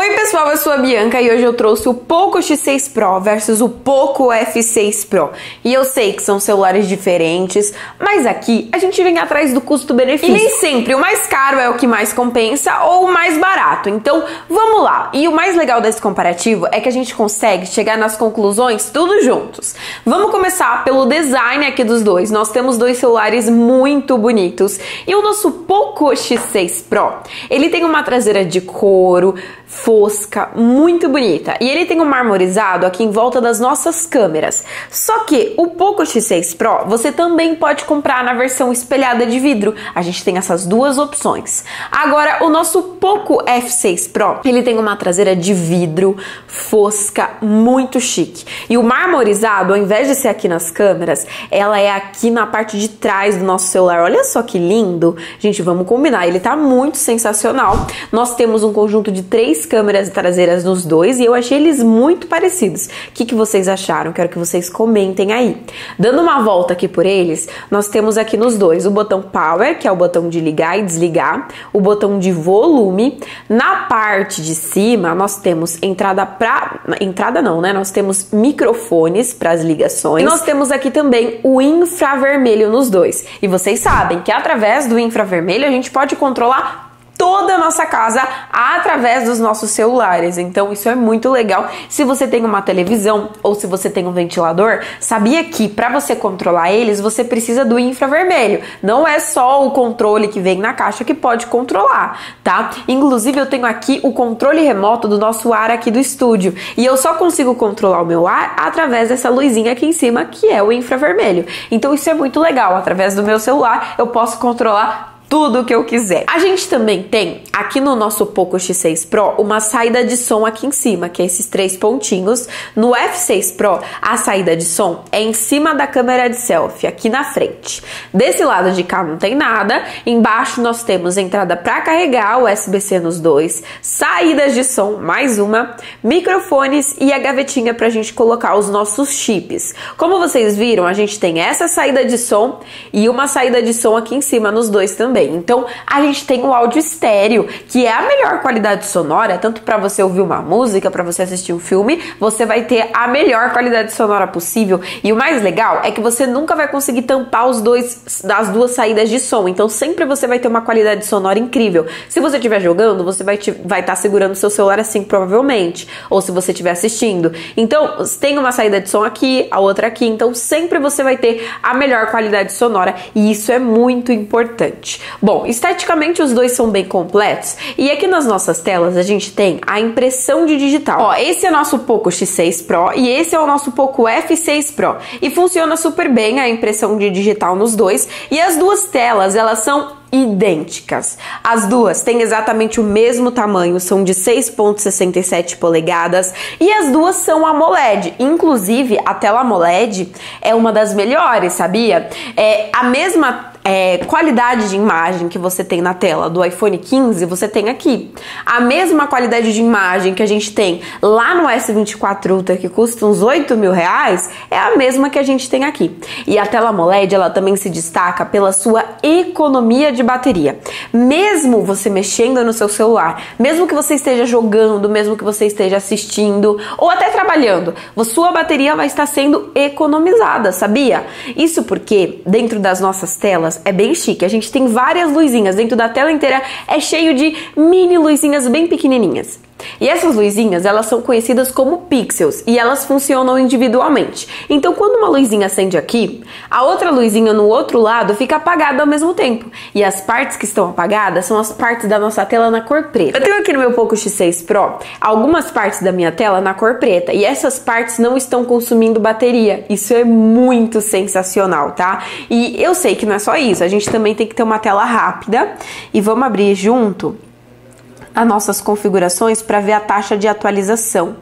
Hoy pessoal, eu sou a Bianca e hoje eu trouxe o Poco X6 Pro versus o Poco F6 Pro. E eu sei que são celulares diferentes, mas aqui a gente vem atrás do custo-benefício. E nem sempre o mais caro é o que mais compensa ou o mais barato. Então vamos lá. E o mais legal desse comparativo é que a gente consegue chegar nas conclusões tudo juntos. Vamos começar pelo design aqui dos dois. Nós temos dois celulares muito bonitos e o nosso Poco X6 Pro, ele tem uma traseira de couro, muito bonita. E ele tem um marmorizado aqui em volta das nossas câmeras. Só que o Poco X6 Pro você também pode comprar na versão espelhada de vidro. A gente tem essas duas opções. Agora, o nosso Poco F6 Pro, ele tem uma traseira de vidro, fosca, muito chique. E o marmorizado, ao invés de ser aqui nas câmeras, ela é aqui na parte de trás do nosso celular. Olha só que lindo. Gente, vamos combinar. Ele tá muito sensacional. Nós temos um conjunto de três três traseiras nos dois e eu achei eles muito parecidos. O que, que vocês acharam? Quero que vocês comentem aí. Dando uma volta aqui por eles, nós temos aqui nos dois o botão Power, que é o botão de ligar e desligar, o botão de volume. Na parte de cima, nós temos entrada para entrada não, né? Nós temos microfones para as ligações. E nós temos aqui também o infravermelho nos dois. E vocês sabem que através do infravermelho a gente pode controlar toda a nossa casa através dos nossos celulares. Então isso é muito legal. Se você tem uma televisão ou se você tem um ventilador, sabia que para você controlar eles, você precisa do infravermelho. Não é só o controle que vem na caixa que pode controlar, tá? Inclusive eu tenho aqui o controle remoto do nosso ar aqui do estúdio e eu só consigo controlar o meu ar através dessa luzinha aqui em cima que é o infravermelho. Então isso é muito legal. Através do meu celular eu posso controlar tudo que eu quiser. A gente também tem aqui no nosso Poco X6 Pro uma saída de som aqui em cima, que é esses três pontinhos. No F6 Pro, a saída de som é em cima da câmera de selfie, aqui na frente. Desse lado de cá não tem nada. Embaixo nós temos entrada para carregar USB-C nos dois, saídas de som, mais uma, microfones e a gavetinha para a gente colocar os nossos chips. Como vocês viram, a gente tem essa saída de som e uma saída de som aqui em cima nos dois também também. Então, a gente tem o áudio estéreo, que é a melhor qualidade sonora, tanto para você ouvir uma música, para você assistir um filme, você vai ter a melhor qualidade sonora possível. E o mais legal é que você nunca vai conseguir tampar os dois das duas saídas de som. Então, sempre você vai ter uma qualidade sonora incrível. Se você estiver jogando, você vai estar vai tá segurando seu celular assim, provavelmente, ou se você estiver assistindo. Então, tem uma saída de som aqui, a outra aqui, então sempre você vai ter a melhor qualidade sonora e isso é muito importante. Bom, esteticamente os dois são bem completos e aqui nas nossas telas a gente tem a impressão de digital. Ó, esse é nosso Poco X6 Pro e esse é o nosso Poco F6 Pro e funciona super bem a impressão de digital nos dois e as duas telas elas são idênticas. As duas têm exatamente o mesmo tamanho, são de 6.67 polegadas e as duas são AMOLED. Inclusive, a tela AMOLED é uma das melhores, sabia? É a mesma é, qualidade de imagem que você tem na tela do iPhone 15, você tem aqui. A mesma qualidade de imagem que a gente tem lá no S24 Ultra, que custa uns 8 mil reais, é a mesma que a gente tem aqui. E a tela AMOLED, ela também se destaca pela sua economia de bateria. Mesmo você mexendo no seu celular, mesmo que você esteja jogando, mesmo que você esteja assistindo ou até trabalhando, sua bateria vai estar sendo economizada, sabia? Isso porque dentro das nossas telas é bem chique. A gente tem várias luzinhas dentro da tela inteira, é cheio de mini luzinhas bem pequenininhas. E essas luzinhas, elas são conhecidas como pixels e elas funcionam individualmente. Então, quando uma luzinha acende aqui, a outra luzinha no outro lado fica apagada ao mesmo tempo. E as partes que estão apagadas são as partes da nossa tela na cor preta. Eu tenho aqui no meu Poco X6 Pro algumas partes da minha tela na cor preta e essas partes não estão consumindo bateria. Isso é muito sensacional, tá? E eu sei que não é só isso, a gente também tem que ter uma tela rápida e vamos abrir junto as nossas configurações para ver a taxa de atualização.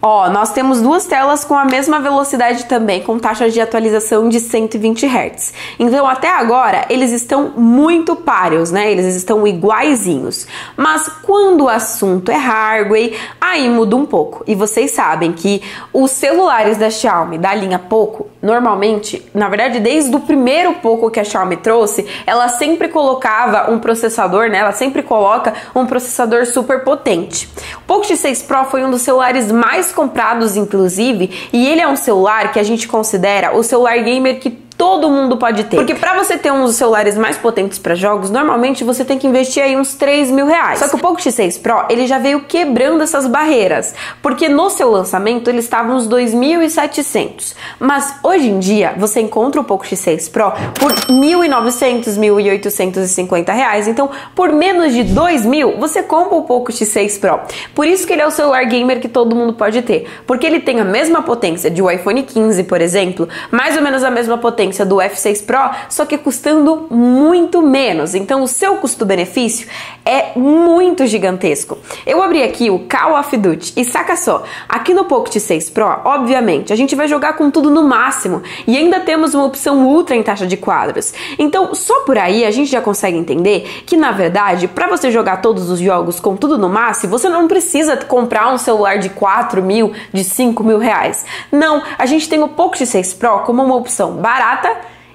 Ó, nós temos duas telas com a mesma velocidade também, com taxa de atualização de 120 Hz. Então, até agora, eles estão muito páreos, né? Eles estão iguaizinhos. Mas quando o assunto é hardware, aí muda um pouco. E vocês sabem que os celulares da Xiaomi, da linha Poco, normalmente, na verdade, desde o primeiro Poco que a Xiaomi trouxe, ela sempre colocava um processador, né? Ela sempre coloca um processador super potente. O Poco X6 Pro foi um dos celulares mais comprados, inclusive, e ele é um celular que a gente considera o celular gamer que todo mundo pode ter. Porque para você ter um dos celulares mais potentes para jogos, normalmente você tem que investir aí uns 3 mil reais. Só que o Poco X6 Pro, ele já veio quebrando essas barreiras. Porque no seu lançamento ele estava uns 2.700. Mas hoje em dia, você encontra o Poco X6 Pro por 1.900, 1.850 reais. Então, por menos de 2 mil, você compra o Poco X6 Pro. Por isso que ele é o celular gamer que todo mundo pode ter. Porque ele tem a mesma potência de um iPhone 15, por exemplo, mais ou menos a mesma potência potência do F6 Pro, só que custando muito menos. Então o seu custo-benefício é muito gigantesco. Eu abri aqui o Call of Duty e saca só, aqui no Pocket 6 Pro, obviamente, a gente vai jogar com tudo no máximo e ainda temos uma opção ultra em taxa de quadros. Então, só por aí a gente já consegue entender que na verdade, para você jogar todos os jogos com tudo no máximo, você não precisa comprar um celular de 4 mil, de 5 mil reais. Não, a gente tem o Pocket 6 Pro como uma opção barata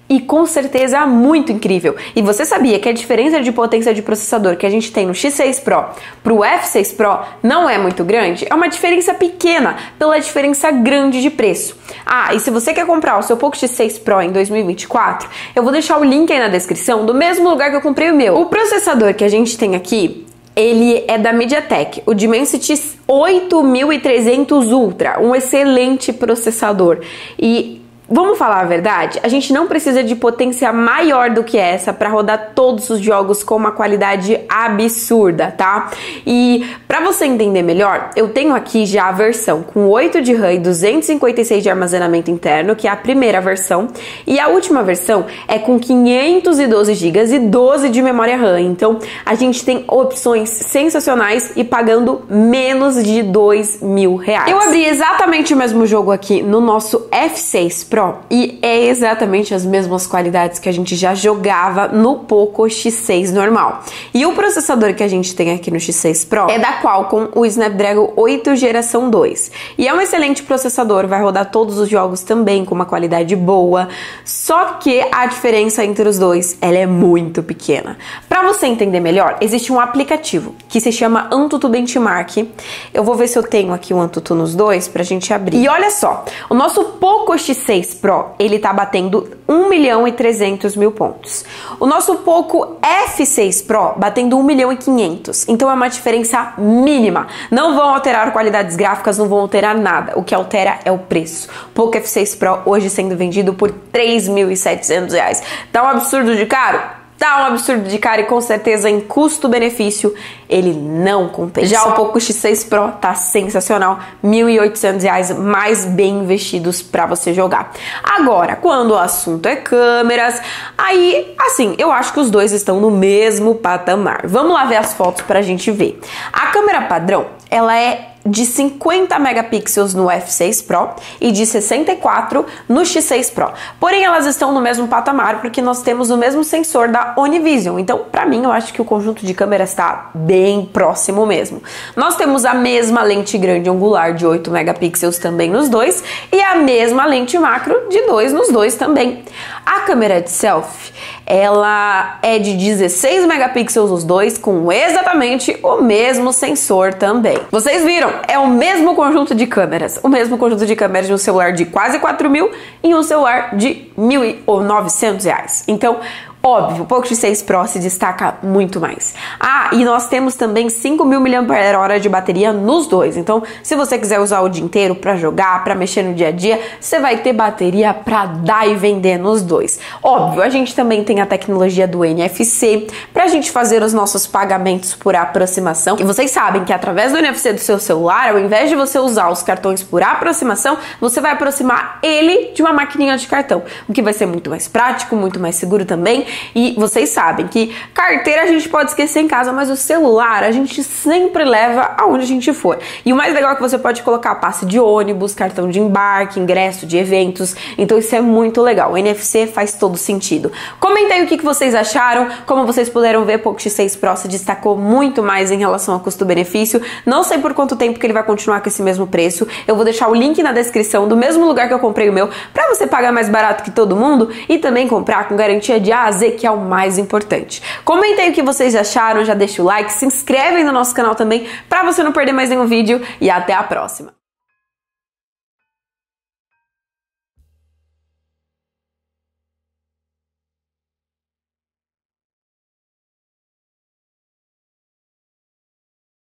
e com certeza muito incrível. E você sabia que a diferença de potência de processador que a gente tem no X6 Pro para o F6 Pro não é muito grande? É uma diferença pequena pela diferença grande de preço. Ah, e se você quer comprar o seu Poco X6 Pro em 2024, eu vou deixar o link aí na descrição do mesmo lugar que eu comprei o meu. O processador que a gente tem aqui ele é da MediaTek, o Dimensity 8300 Ultra, um excelente processador. E Vamos falar a verdade? A gente não precisa de potência maior do que essa para rodar todos os jogos com uma qualidade absurda, tá? E para você entender melhor, eu tenho aqui já a versão com 8 de RAM e 256 de armazenamento interno, que é a primeira versão, e a última versão é com 512 GB e 12 de memória RAM. Então, a gente tem opções sensacionais e pagando menos de 2 mil reais. Eu abri exatamente o mesmo jogo aqui no nosso F6 Pro e é exatamente as mesmas qualidades que a gente já jogava no Poco X6 normal. E o processador que a gente tem aqui no X6 Pro é da Qualcomm, o Snapdragon 8 geração 2. E é um excelente processador, vai rodar todos os jogos também com uma qualidade boa, só que a diferença entre os dois, ela é muito pequena. Para você entender melhor, existe um aplicativo que se chama Antutu Benchmark. Eu vou ver se eu tenho aqui o Antutu nos dois pra gente abrir. E olha só, o nosso Poco X6 6 Pro, ele tá batendo 1 milhão e 300 mil pontos. O nosso Poco F6 Pro batendo 1 milhão e 500. Então é uma diferença mínima. Não vão alterar qualidades gráficas, não vão alterar nada. O que altera é o preço. Poco F6 Pro hoje sendo vendido por 3.700 reais. Tá um absurdo de caro? Tá um absurdo de cara e com certeza em custo-benefício ele não compensa. Já o Poco X6 Pro tá sensacional, R$ 1.800 mais bem investidos para você jogar. Agora, quando o assunto é câmeras, aí assim, eu acho que os dois estão no mesmo patamar. Vamos lá ver as fotos pra gente ver. A câmera padrão, ela é de 50 megapixels no F6 Pro e de 64 no X6 Pro. Porém, elas estão no mesmo patamar porque nós temos o mesmo sensor da Onivision. Então, para mim, eu acho que o conjunto de câmeras está bem próximo mesmo. Nós temos a mesma lente grande angular de 8 megapixels também nos dois e a mesma lente macro de 2 nos dois também. A câmera de selfie ela é de 16 megapixels os dois, com exatamente o mesmo sensor também. Vocês viram? É o mesmo conjunto de câmeras, o mesmo conjunto de câmeras de um celular de quase 4 mil e um celular de 1.900 reais. Então, Óbvio, o Poco X6 Pro se destaca muito mais. Ah, e nós temos também 5.000 mAh de bateria nos dois. Então, se você quiser usar o dia inteiro para jogar, para mexer no dia a dia, você vai ter bateria para dar e vender nos dois. Óbvio, a gente também tem a tecnologia do NFC para a gente fazer os nossos pagamentos por aproximação. E vocês sabem que através do NFC do seu celular, ao invés de você usar os cartões por aproximação, você vai aproximar ele de uma maquininha de cartão, o que vai ser muito mais prático, muito mais seguro também E vocês sabem que carteira a gente pode esquecer em casa, mas o celular a gente sempre leva aonde a gente for. E o mais legal é que você pode colocar passe de ônibus, cartão de embarque, ingresso de eventos. Então isso é muito legal. O NFC faz todo sentido. Comenta aí o que vocês acharam. Como vocês puderam ver, Poco X6 Pro se destacou muito mais em relação ao custo-benefício. Não sei por quanto tempo que ele vai continuar com esse mesmo preço. Eu vou deixar o link na descrição do mesmo lugar que eu comprei o meu para você pagar mais barato que todo mundo e também comprar com garantia de A Z, que é o mais importante. Comenta aí o que vocês acharam, já deixa o like, se inscreve no nosso canal também para você não perder mais nenhum vídeo e até a próxima.